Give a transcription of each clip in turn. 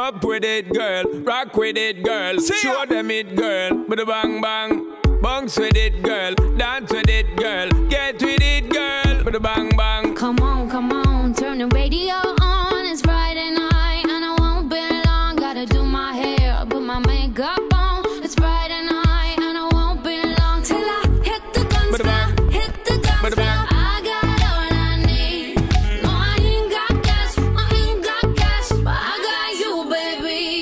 Up with it, girl. Rock with it, girl. Show them it, girl. With a bang bang. Bounce with it, girl. Dance with it, girl. Get with it, girl. With a bang bang. Come on, come on, turn the radio on. It's Friday night, and I won't be long. Gotta do my hair, put my makeup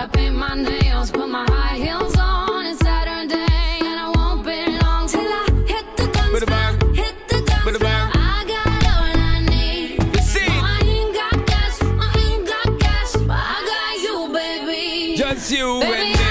Gotta paint my nails, put my high heels on. It's Saturday and I won't be long till I hit the now. bang. Hit the bang. now. I got all I need. No, oh, I ain't got cash, I ain't got cash, but I got you, baby. Just you Baby, and me.